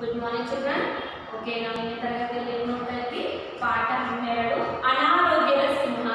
Good morning children okay నా తరగతి ఏం ఉంటాయి పాఠం మేరడు అనారోగ్య సింహ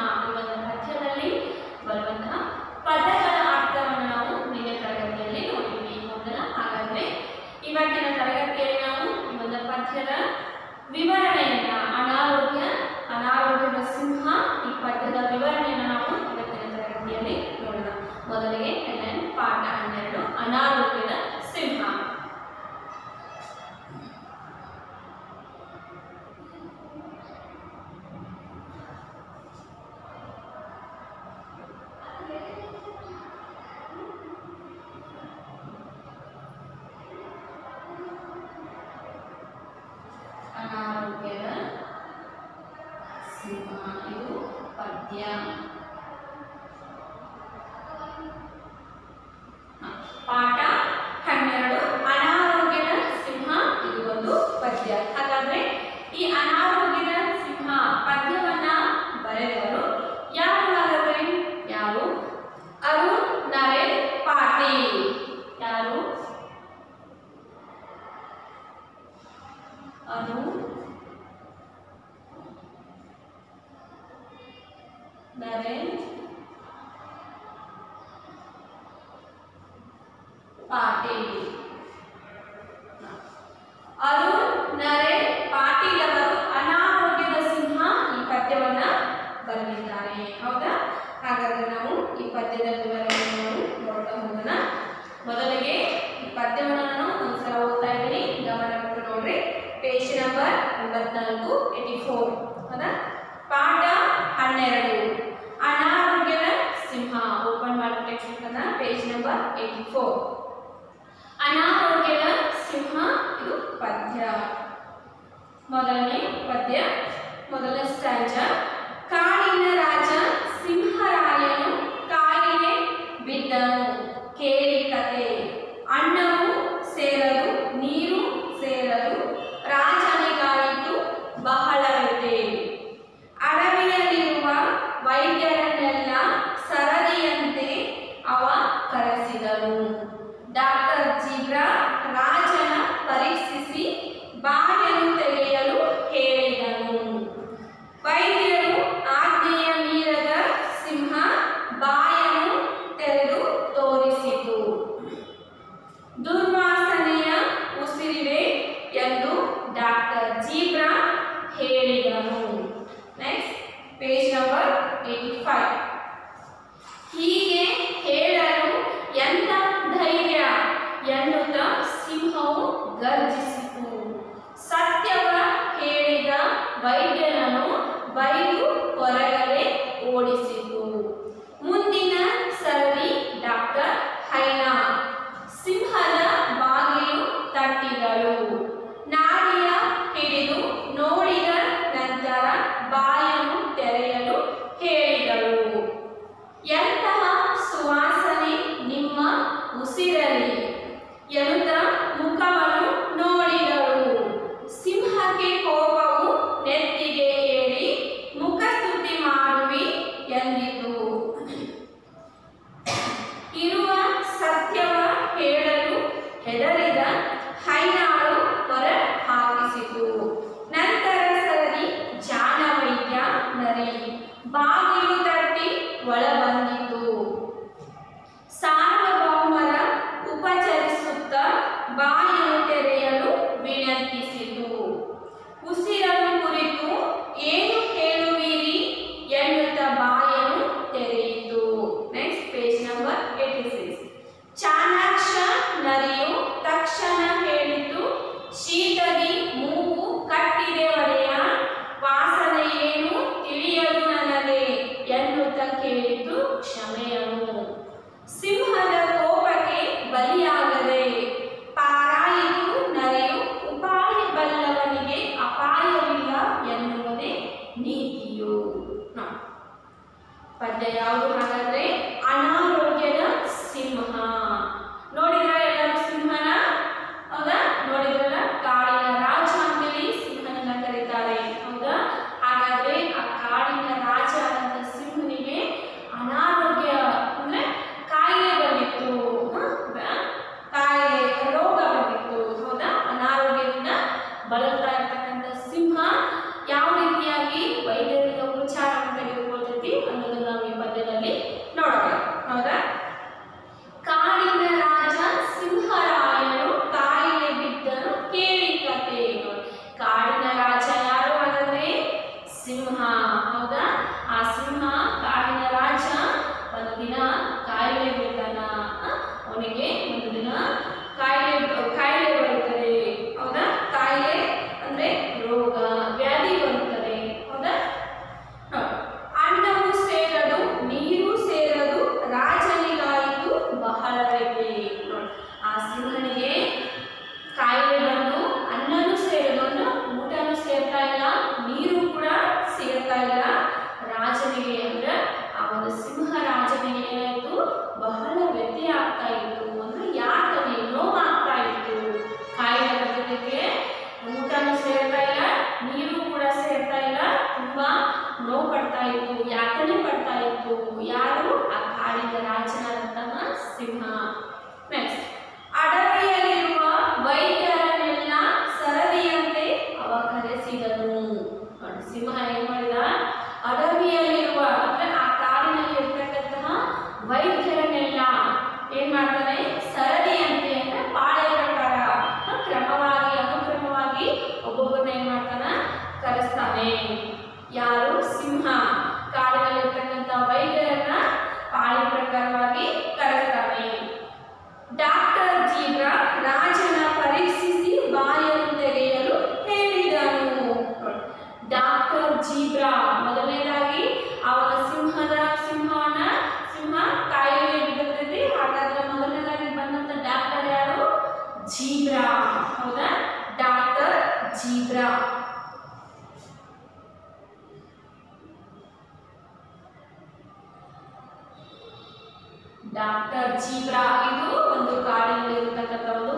ಡಾಕ್ಟರ್ ಜೀಬ್ರಾ ಇದು ಒಂದು ಕಾಡಿನಲ್ಲಿ ಇರತಕ್ಕಂಥ ಒಂದು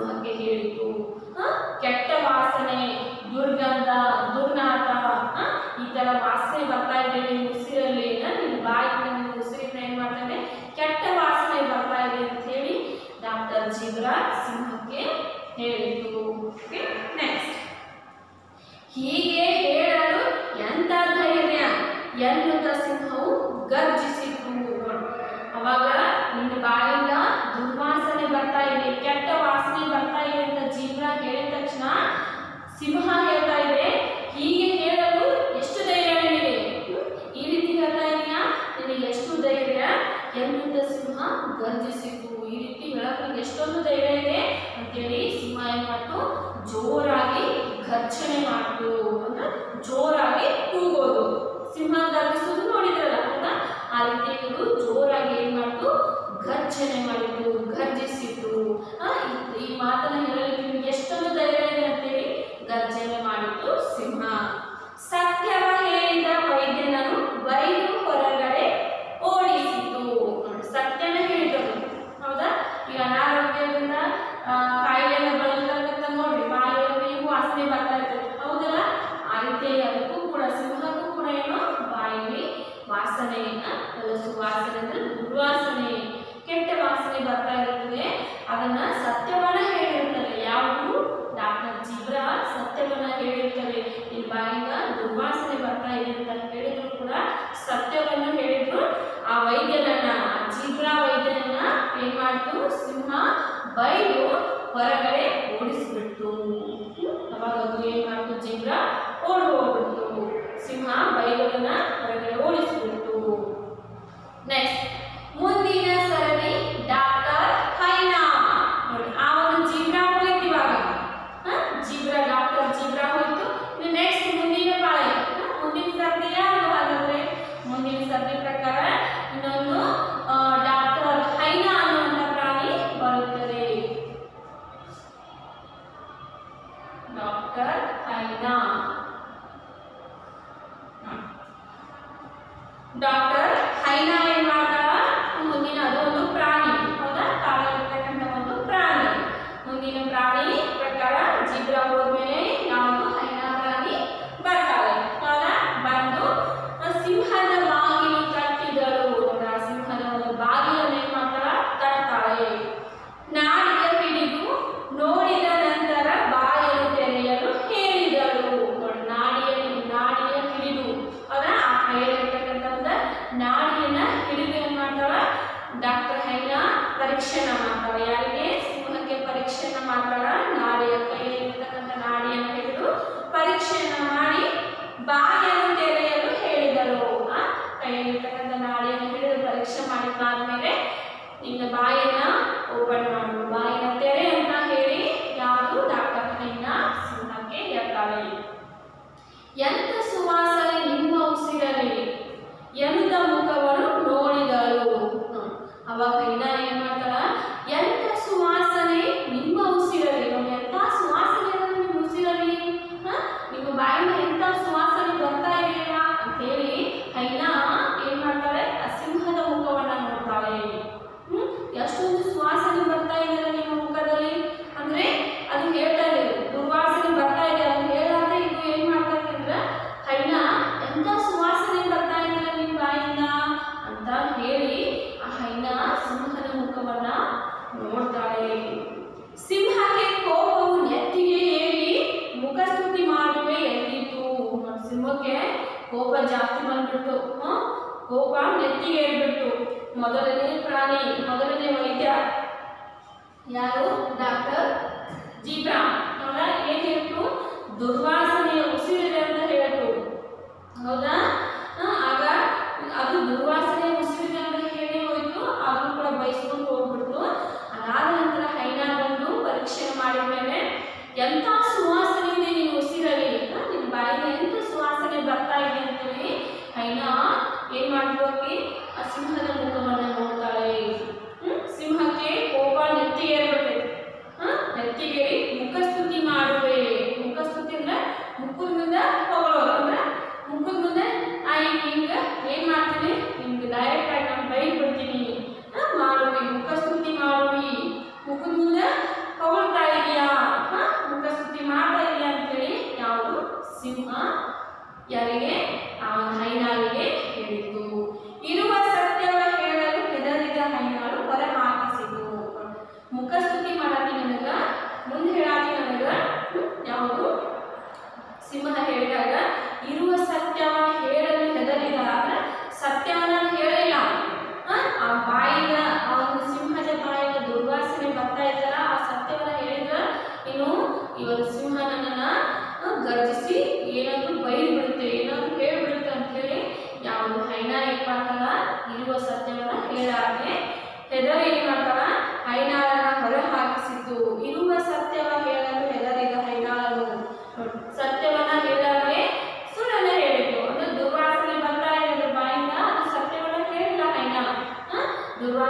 ಆ ಸಿಂಹಕ್ಕೆ ಜಿಂಗ ಓಡಿ ಹೋಗ್ಬಿಡ್ತು ಸಿಂಹ ಬೈಲನ್ನ ಹೊರಗಡೆ ಓಡಿಸ್ಬಿಡ್ತು. ನೆಕ್ಸ್ಟ್ ಮುಂದಿನ ಸರಣಿ डॉक्टर हाइना एम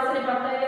ఆలోచన పడతాయి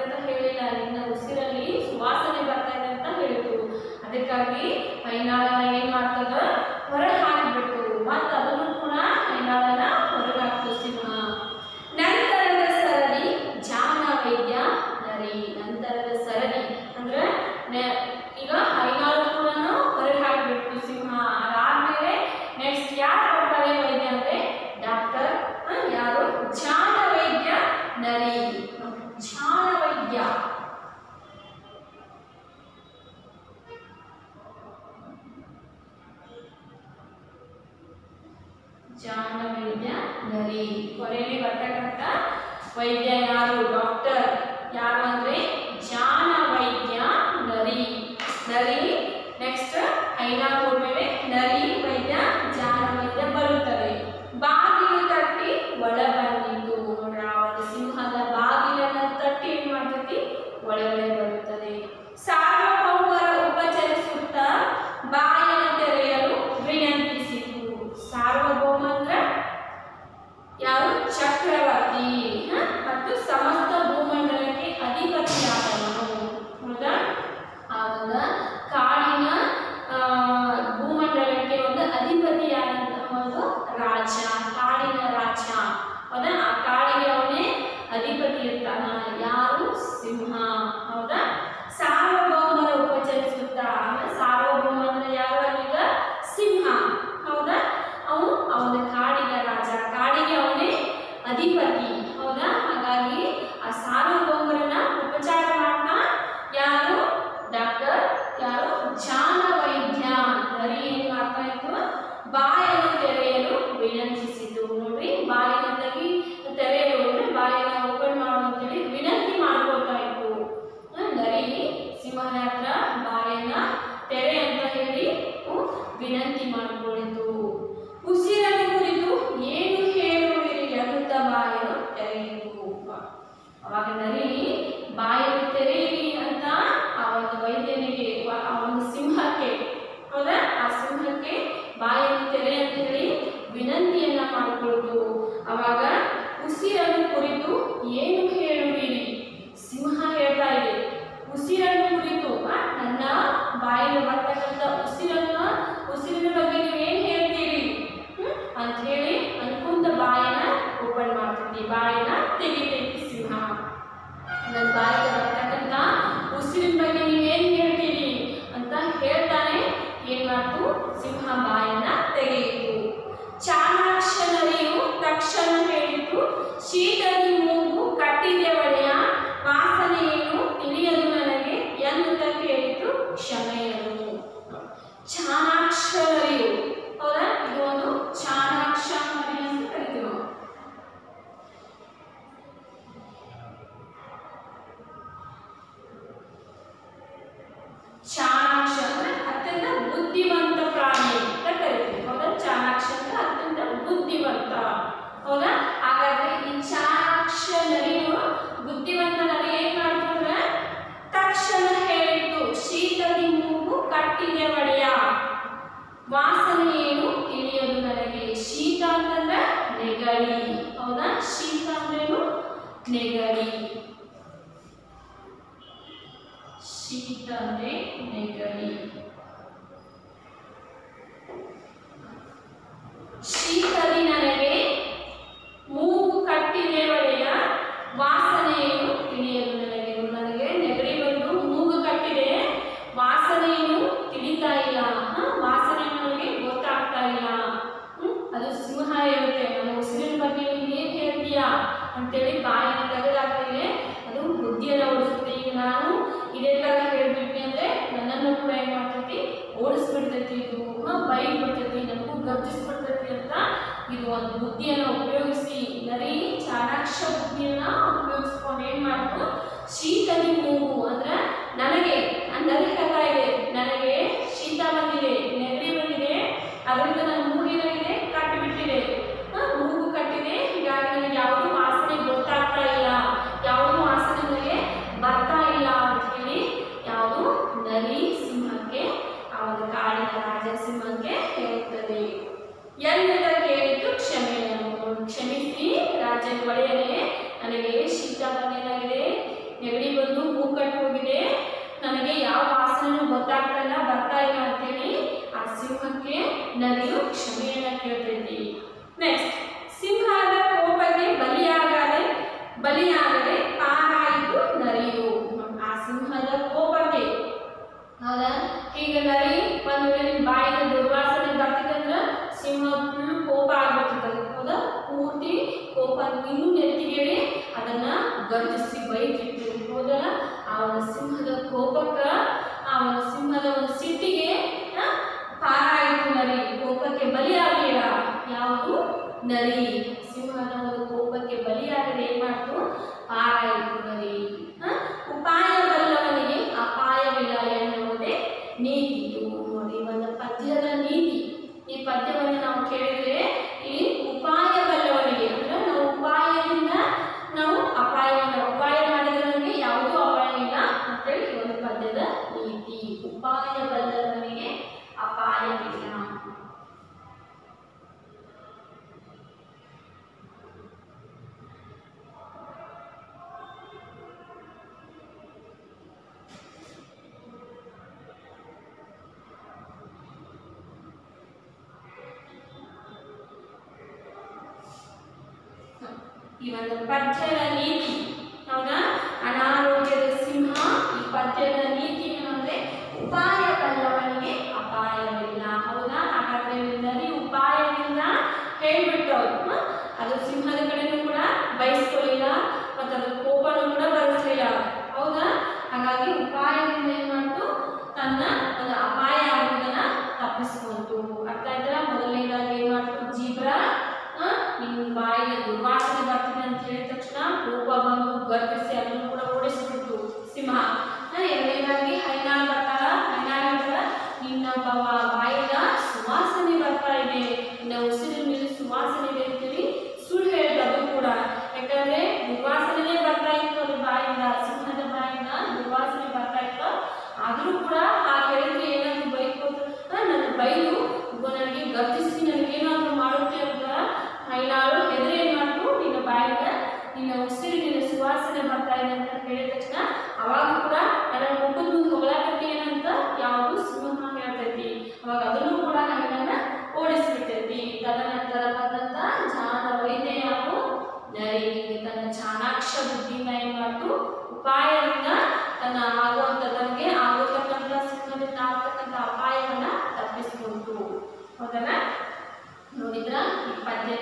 ఇవన్న పచ్చలని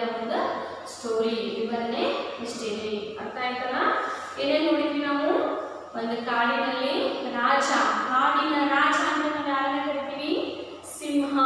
ಒಂದು ಸ್ಟೋರಿ ಇವನ್ನೇ ಹಿಸ್ಟರಿ ಅರ್ಥ ಆಯ್ತಲ್ಲ? ಏನೇನು ನೋಡಿದ್ವಿ ನಾವು? ಒಂದು ಕಾಡಿನಲ್ಲಿ ರಾಜ, ಕಾಡಿನ ರಾಜ ಅಂತ ನಾವು ಯಾರನ್ನ ಕರಿತೀವಿ? ಸಿಂಹ.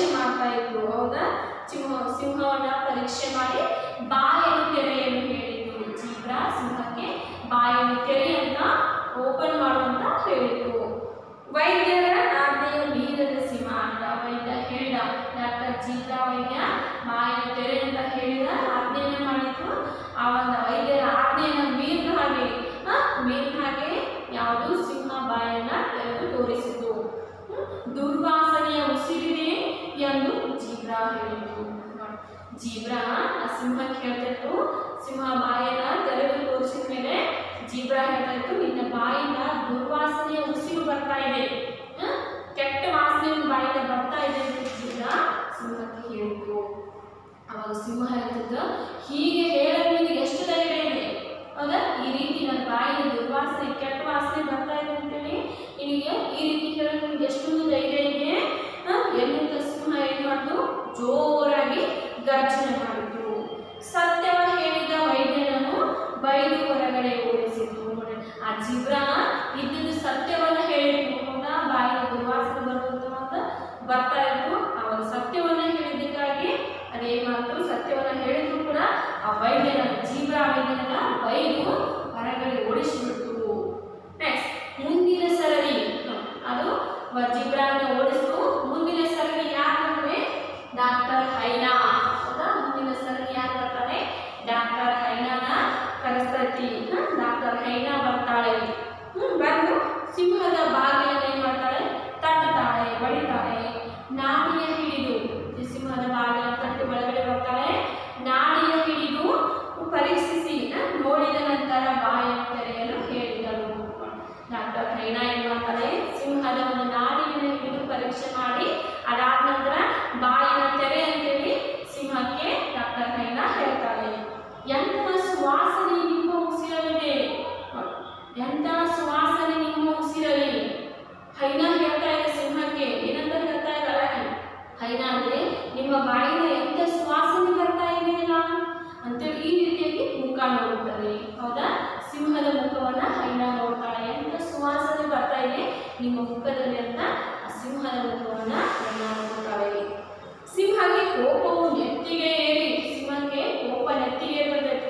ಪರೀಕ್ಷೆ ಮಾಡ್ತಾ ಇದ್ರು, ಹೌದಾ? ಸಿಂಹ, ಸಿಂಹವನ್ನ ಪರೀಕ್ಷೆ ಮಾಡಿ ಬಾಯನ್ನು ತೆರೆಯನ್ನು ಹೇಳಿದ್ರು ಜೀಬ್ರಾ ಸಿಂಹಕ್ಕೆ. ಬಾಯನ್ನು ತೆರೆಯನ್ನ ಓಪನ್ ಮಾಡುವಂತ ಹೇಳಿದ್ರು ವೈದ್ಯರ ಆಜ್ಞೆಯ ಮೀರದ ಸಿಂಹ ಅಂತ ವೈದ್ಯ ಹೇಳಿದ. ಡಾಕ್ಟರ್ ಜೀಬ್ರಾ ವೈದ್ಯ ಜೀಬ್ರಾ ಸಿಂಹ ಹೇಳ್ತಾ ಇತ್ತು ಸಿಂಹ ಬಾಯಿನ ತೆರೆದು ತೋರಿಸಿದ ಮೇಲೆ ಜೀಬ್ರಾ ಹೇಳ್ತಾ ಇತ್ತು ನಿನ್ನ ಬಾಯಿಂದ ದುರ್ವಾಸನೆಯ ಉಸಿರು ಬರ್ತಾ ಇದೆ. ಕೆಟ್ಟ ವಾಸನೆ ಬಾಯಿಂದ ಬರ್ತಾ ಇದೆ ಅಂತ ಜೀಬ್ರಾ ಸಿಂಹಕ್ಕೆ ಹೇಳಿತು. ಅವಾಗ ಸಿಂಹ ಹೇಳ್ತಿದ್ದ, ಹೀಗೆ ಹೇಳಲು ನಿನಗೆ ಎಷ್ಟು ಧೈರ್ಯ ಇದೆ? ಹೌದಾ? ಈ ರೀತಿ ನನ್ನ ಬಾಯಿಂದ ದುರ್ವಾಸನೆ, ಕೆಟ್ಟ ವಾಸನೆ ಬರ್ತಾ ಇದೆ ಅಂತೇಳಿ ನಿನಗೆ ಈ ರೀತಿ ಹೇಳಲು ನಿನಗೆ ಎಷ್ಟೊಂದು ಧೈರ್ಯ ಇದೆ? ಎನ್ನುತ್ತ ಸಿಂಹ ಏನು ಮಾಡ್ತು ಜೋರಾಗಿ ಗರ್ಜನೆ ಮಾಡಿತು ಸತ್ಯವ ಹೇಳಿದ ವೈದ್ಯನನ್ನು ಬೈದು ಹೊರಗಡೆ ಓಡಿಸಿತು ಆ ಜಿಬ್ರಾನ ಇದ್ದಿದ್ದು ಸತ್ಯವನ್ನು ಹೇಳಿತು ಹೌದಾ ಬಾಯಿಗೆ ದುರ್ವಾಸನೆ ಬರುವಂತ ಬರ್ತಾ ನೋಡುತ್ತದೆ. ಹೌದಾ? ಸಿಂಹದ ಮುಖವನ್ನು ಹೈನ ನೋಡ್ತಾಳೆ. ಎಂತ ಸುವಾಸನೆ ಬರ್ತಾ ಇದೆ ನಿಮ್ಮ ಮುಖದಲ್ಲಿ ಅಂತ ಸಿಂಹದ ಮುಖವನ್ನ ಹೈನ ನೋಡ್ತಾಳೆ. ಸಿಂಹಕ್ಕೆ ಕೋಪವು ನೆತ್ತಿಗೆ ಏರಿ, ಸಿಂಹಕ್ಕೆ ಕೋಪ ನೆತ್ತಿಗೆ ಬರ್ತೈತೆ.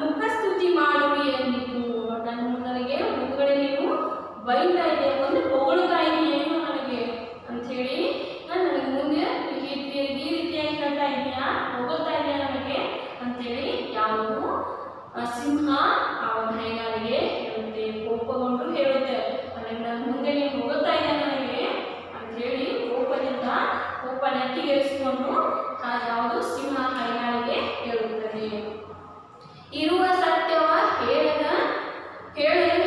ಮುಖ ಸ್ತುತಿ ಮಾಡುವಿ ಎಂದಿದ್ದು ನನ್ನ ನನಗೆ ಮುಖಗಳೇ ನೀವು ಬೈತಾ ಇದೆ ಒಂದು ಹೊಗಳುತ್ತಾ ಇದೆ ಏನು ನನಗೆ ಅಂತ ಹೇಳಿ. ನನಗೆ ಮುಂದೆ ಈ ರೀತಿಯಾಗಿ ಹೇಳ್ತಾ ಇದೆಯಾ ಹೊಗಳ್ತಾ ಇದೆಯಾ ಅಂತೇಳಿ ಯಾವುದು ಸಿಂಹ ಆ ಹೊಣೆಗಾರಿಗೆ ಹೇಳುತ್ತೆ ಕೋಪಗೊಂಡು ಹೇಳುತ್ತೆ. ಅಂದ್ರೆ ನನ್ನ ಮುಂದೆ ನೀವು ಹೋಗುತ್ತಾ ಇದ್ದ ನನಗೆ? ಅಂತೇಳಿ ಕೋಪದಿಂದ ಕೋಪ ನೆತ್ತಿಗೇರಿಸಿಕೊಂಡು ಯಾವುದು ಸಿಂಹ ಹೊಣೆಗಾರಿಗೆ ಹೇಳುತ್ತದೆ ಇರುವ ಸತ್ಯವ ಹೇಳದ ಹೇಳಿದ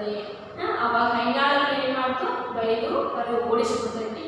ಬರ್ತದೆ. ಆವಾಗ ಹೈನಾಳನ್ನು ಏನು ಮಾಡ್ತು? ಬೈದು ಅವರು ಓಡಿಸಿಬಿಡ್ತದೆ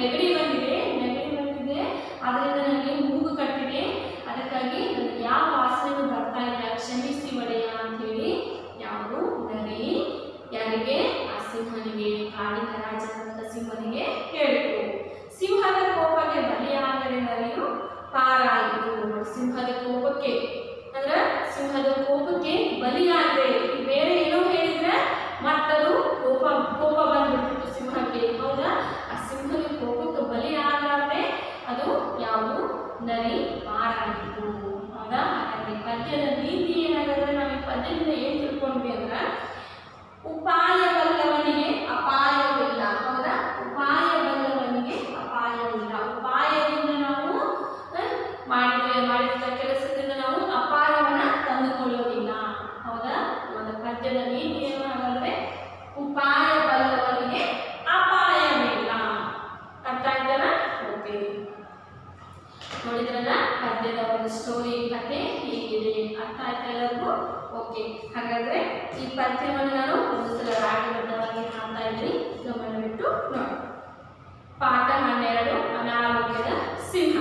ನೆಗಡಿ ಬಂದಿದೆ ನೆಗಡಿ ಬಂದಿದೆ. ಅದರಿಂದ ನನಗೆ ಮೂಗು ಕಟ್ಟಿದೆ. ಅದಕ್ಕಾಗಿ ನನಗೆ ಯಾವ ವಾಸನೆಯೂ ಬರ್ತಾ ಇಲ್ಲ, ಕ್ಷಮಿಸಿ ಒಡೆಯ ಅಂತೇಳಿ ಯಾವುದು ನರಿ ಯಾರಿಗೆ? ಆ ಸಿಂಹನಿಗೆ, ಕಾಡಿನ ರಾಜನಾದ ಸಿಂಹನಿಗೆ ಹೇಳಿತು. ಸಿಂಹದ ಕೋಪಕ್ಕೆ ಬಲಿಯಾದರೆ ನರಿಯು ಪಾರಾಯಿತು. ಸಿಂಹದ ಕೋಪಕ್ಕೆ, ಅಂದ್ರೆ ಸಿಂಹದ ಕೋಪಕ್ಕೆ ಪದ್ಯವನ್ನು ನಾನು ಒಂದು ಸಲ ರಾಗಿ ಬದ್ಧವಾಗಿ ಹಾಕ್ತಾ ಇದ್ದೀನಿ. ಗಮನವಿಟ್ಟು ನೋಡಿ ಪಾಠ ಹನ್ನೆರಡು ಅನಾರೋಗ್ಯದ ಸಿಂಹ.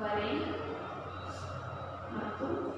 Bahrein, matou